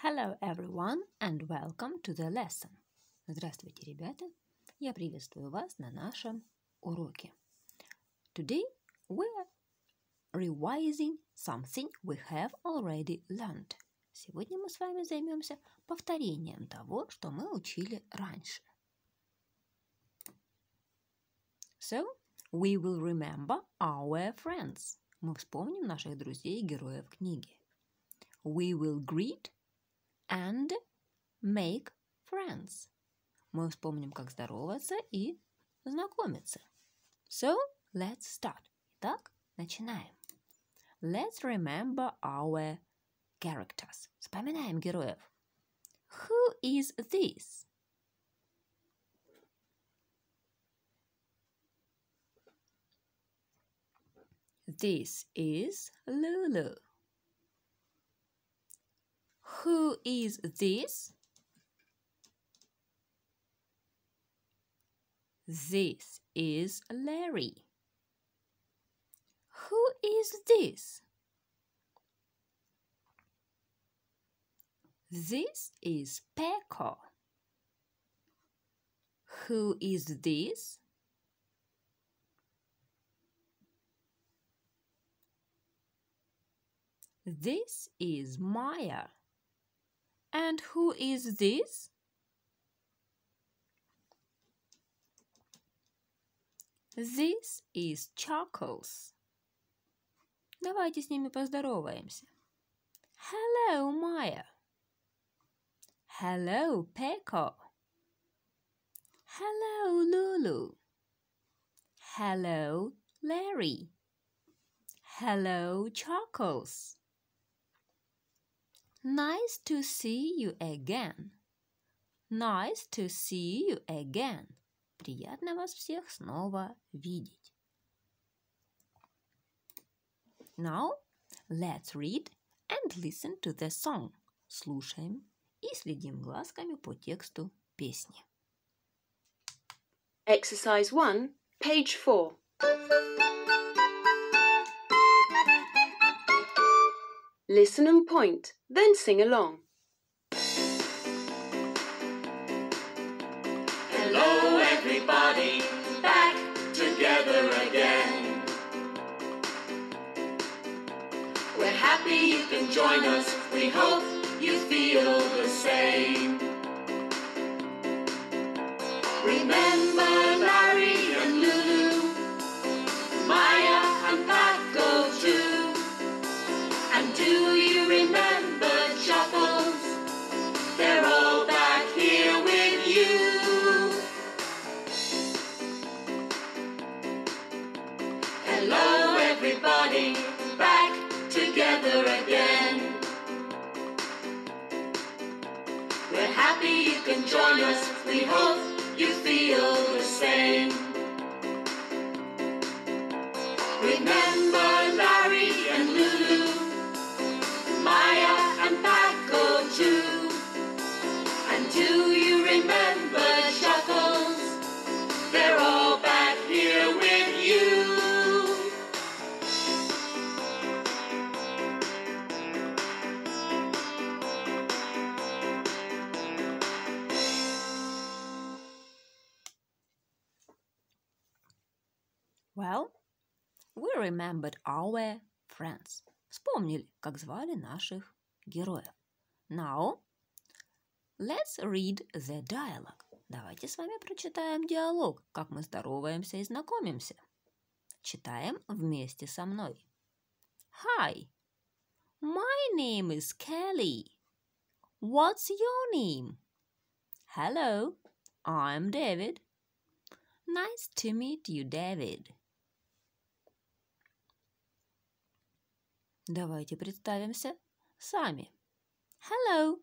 Hello everyone and welcome to the lesson. Здравствуйте, ребята. Я приветствую вас на нашем уроке. Today we're revising something we have already learned. Сегодня мы с вами займемся повторением того, что мы учили раньше. So, we will remember our friends. Мы вспомним наших друзей и героев книги. We will greet and make friends. Мы вспомним, как здороваться и знакомиться. So, let's start. Итак, начинаем. Let's remember our characters. Вспоминаем героев. Who is this? This is Lulu. Who is this? This is Larry. Who is this? This is Pekko. Who is this? This is Maya. And who is this? This is Chuckles. Давайте с ними поздороваемся. Hello, Maya. Hello, Peko. Hello, Lulu. Hello, Larry. Hello, Chuckles. Nice to see you again. Nice to see you again. Приятно вас всех снова видеть. Now, let's read and listen to the song. Слушаем и следим глазками по тексту песни. Exercise 1, page 4. Listen and point, then sing along. Hello, everybody, back together again. We're happy you can join us. We hope you feel the same. Remember Larry join us. We hope you feel the same. Remember remembered our friends. Вспомнили, как звали наших героев. Now, let's read the dialogue. Давайте с вами прочитаем диалог, как мы здороваемся и знакомимся. Читаем вместе со мной. Hi, my name is Kelly. What's your name? Hello, I'm David. Nice to meet you, David. Давайте представимся сами. Hello,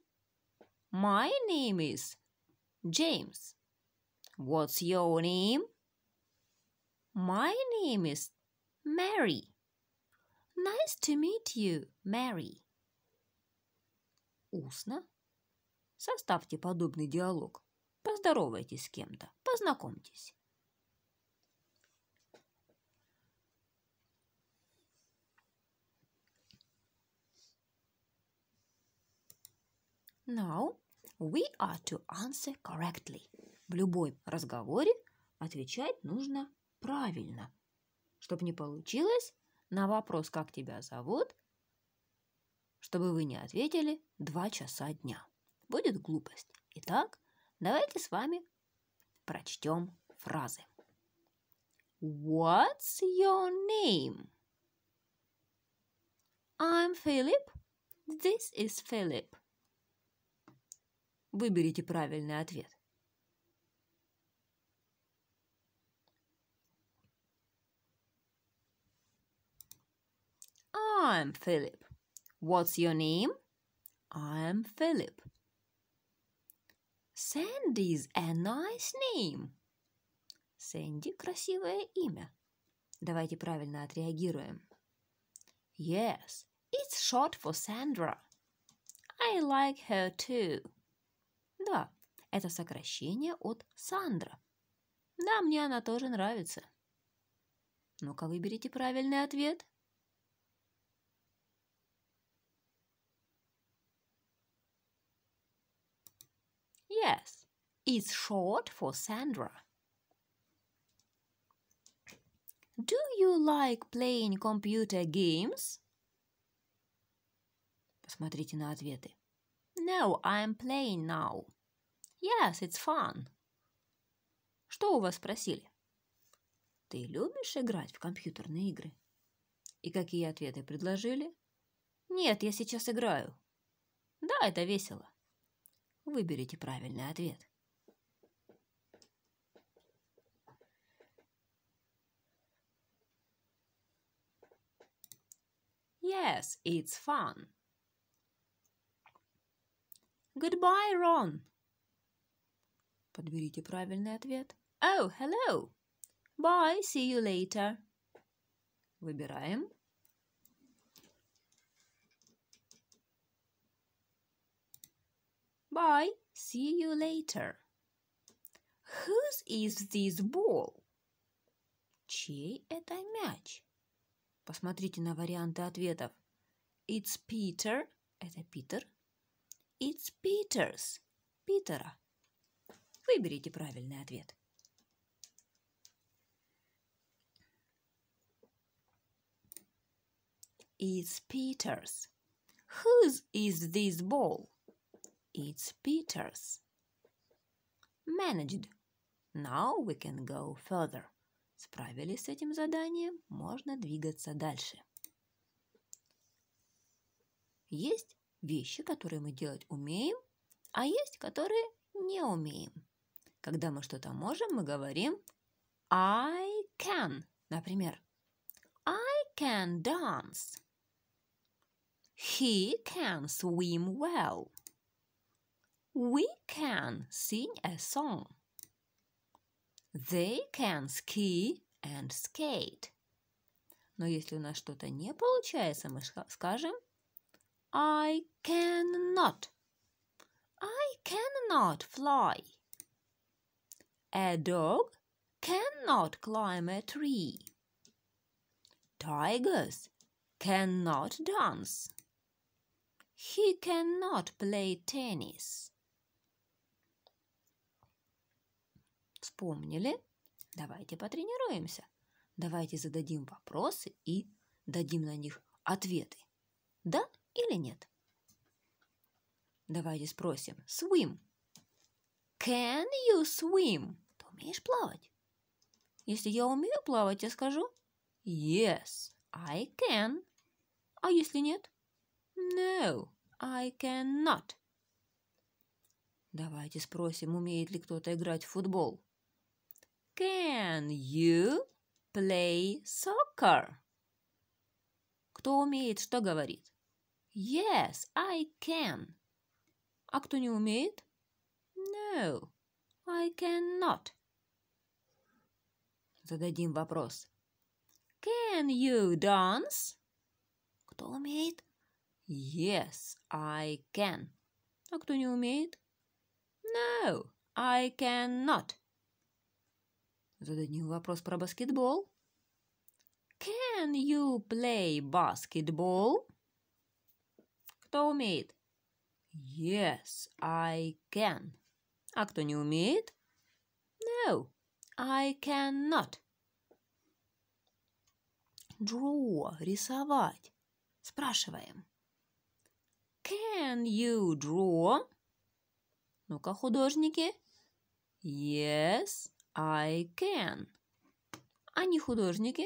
my name is James. What's your name? My name is Mary. Nice to meet you, Mary. Устно. Составьте подобный диалог. Поздоровайтесь с кем-то, познакомьтесь. Now we are to answer correctly. В любом разговоре отвечать нужно правильно. Чтобы не получилось на вопрос «Как тебя зовут?» чтобы вы не ответили два часа дня. Будет глупость. Итак, давайте с вами прочтем фразы. What's your name? I'm Philip. This is Philip. Выберите правильный ответ. I'm Philip. What's your name? I'm Philip. Sandy's a nice name. Сэнди – красивое имя. Давайте правильно отреагируем. Yes, it's short for Sandra. I like her too. Да, это сокращение от Сандра. Да, мне она тоже нравится. Ну-ка, выберите правильный ответ. Yes, it's short for Sandra. Do you like playing computer games? Посмотрите на ответы. No, I'm playing now. Yes, it's fun. Что у вас спросили? Ты любишь играть в компьютерные игры? И какие ответы предложили? Нет, я сейчас играю. Да, это весело. Выберите правильный ответ. Yes, it's fun. Goodbye, Ron. Подберите правильный ответ. Oh, hello. Bye, see you later. Выбираем. Bye, see you later. Whose is this ball? Чей это мяч? Посмотрите на варианты ответов. It's Peter. Это Питер. It's Peter's. Питера. Выберите правильный ответ. It's Peter's. Whose is this ball? It's Peter's. Managed. Now we can go further. Справились с этим заданием, можно двигаться дальше. Есть вещи, которые мы делать умеем, а есть, которые не умеем. Когда мы что-то можем, мы говорим I can. Например, I can dance. He can swim well. We can sing a song. They can ski and skate. Но если у нас что-то не получается, мы скажем I cannot. I cannot fly. A dog cannot climb a tree. Tigers cannot dance. He cannot play tennis. Вспомнили? Давайте потренируемся. Давайте зададим вопросы и дадим на них ответы. Да или нет? Давайте спросим. Swim. Can you swim? Умеешь плавать? Если я умею плавать, я скажу Yes, I can. А если нет? No, I cannot. Давайте спросим, умеет ли кто-то играть в футбол. Can you play soccer? Кто умеет, что говорит? Yes, I can. А кто не умеет? No, I cannot. Зададим вопрос. Can you dance? Кто умеет? Yes, I can. А кто не умеет? No, I cannot. Зададим вопрос про баскетбол. Can you play basketball? Кто умеет? Yes, I can. А кто не умеет? No, I cannot. Draw – рисовать. Спрашиваем. Can you draw? Ну-ка, художники. Yes, I can. А не художники?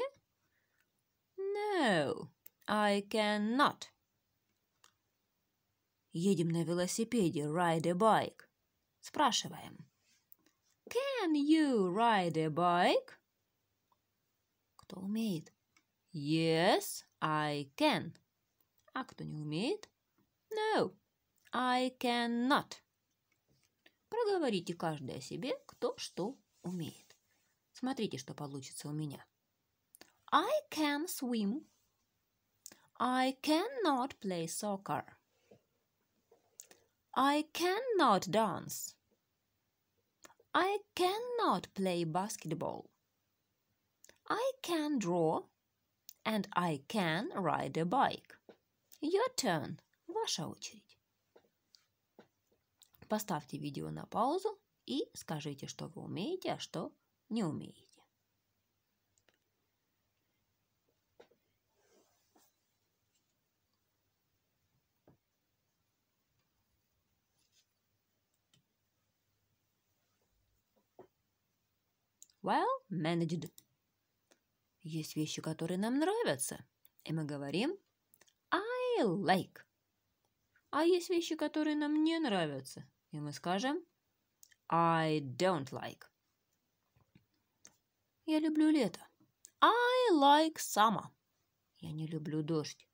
No, I cannot. Едем на велосипеде, ride a bike. Спрашиваем. Can you ride a bike? Кто умеет? Yes, I can. А кто не умеет? No, I cannot. Проговорите каждый о себе, кто что умеет. Смотрите, что получится у меня. I can swim. I cannot play soccer. I cannot dance. I cannot play basketball. I can draw. And I can ride a bike. Your turn. Ваша очередь. Поставьте видео на паузу и скажите, что вы умеете, а что не умеете. Well managed. Есть вещи, которые нам нравятся, и мы говорим I like. А есть вещи, которые нам не нравятся, и мы скажем I don't like. Я люблю лето. I like summer. Я не люблю дождь.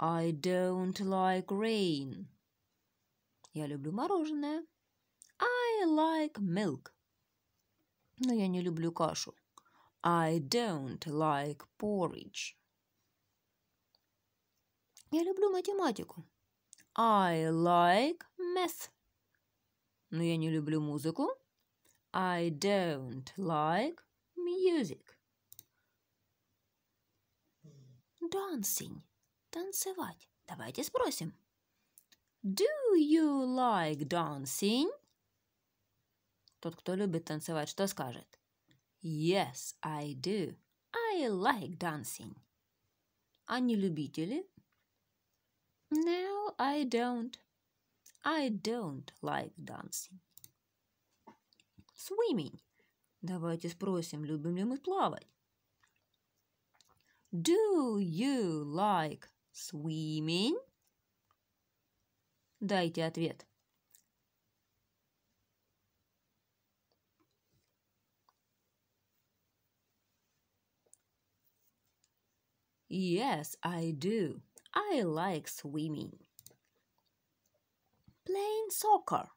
I don't like rain. Я люблю мороженое. I like milk. Но я не люблю кашу. I don't like porridge. Я люблю математику. I like math. Но я не люблю музыку. I don't like music. Dancing. Танцевать. Давайте спросим. Do you like dancing? Тот, кто любит танцевать, что скажет? Yes, I do. I like dancing. А не любители? No, I don't. I don't like dancing. Swimming. Давайте спросим, любим ли мы плавать. Do you like swimming? Дайте ответ. Yes, I do. I like swimming. Playing soccer.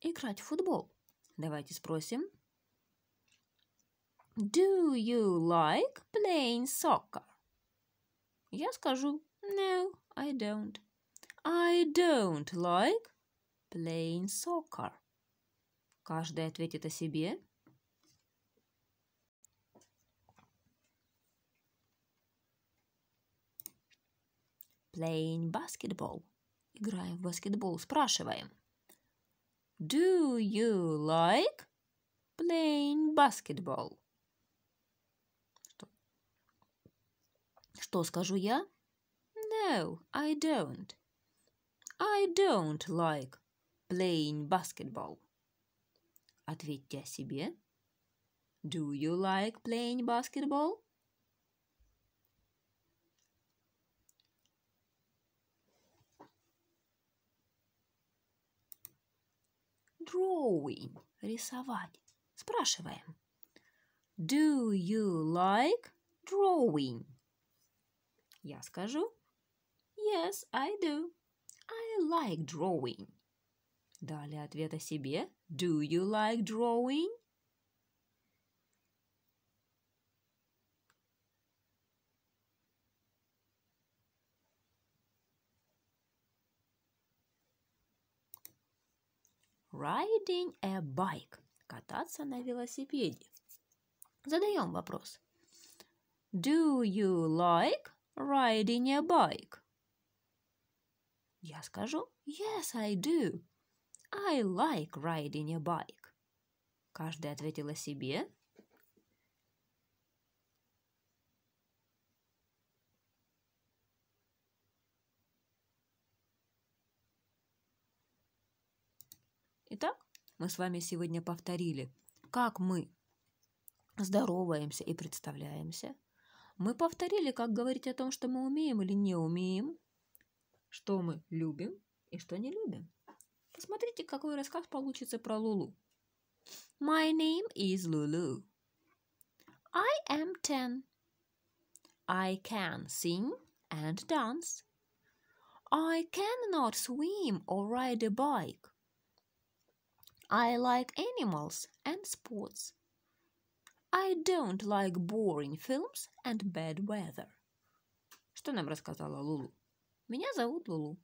Играть в футбол. Давайте спросим. Do you like playing soccer? Я скажу No, I don't. I don't like playing soccer. Каждый ответит о себе. Playing basketball. Играем в баскетбол. Спрашиваем. Do you like playing basketball? Что, Что скажу я? No, I don't. I don't like playing basketball. Ответьте о себе. Do you like playing basketball? Drawing. Рисовать. Спрашиваем. Do you like drawing? Я скажу. Yes, I do. I like drawing. Далее ответ о себе. Do you like drawing? Riding a bike. Кататься на велосипеде. Задаем вопрос. Do you like riding a bike? Я скажу Yes, I do. I like riding a bike. Каждая ответила себе. Итак, мы с вами сегодня повторили, как мы здороваемся и представляемся. Мы повторили, как говорить о том, что мы умеем или не умеем, что мы любим и что не любим. Посмотрите, какой рассказ получится про Лулу. My name is Lulu. I am ten. I can sing and dance. I cannot swim or ride a bike. I like animals and sports. I don't like boring films and bad weather. Что нам рассказала Лулу? Меня зовут Лулу.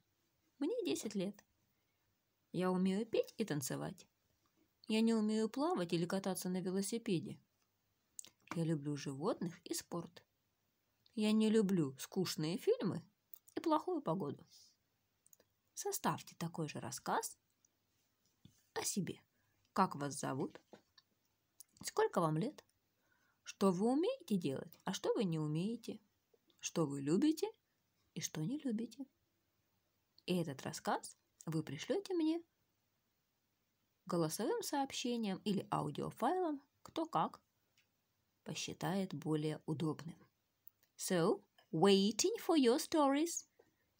Мне 10 лет. Я умею петь и танцевать. Я не умею плавать или кататься на велосипеде. Я люблю животных и спорт. Я не люблю скучные фильмы и плохую погоду. Составьте такой же рассказ о себе. Как вас зовут? Сколько вам лет? Что вы умеете делать, а что вы не умеете? Что вы любите и что не любите? И этот рассказ вы пришлете мне голосовым сообщением или аудиофайлом, кто как посчитает более удобным. So, waiting for your stories.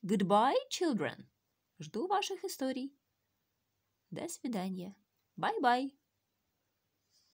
Goodbye, children. Жду ваших историй. До свидания. Bye-bye.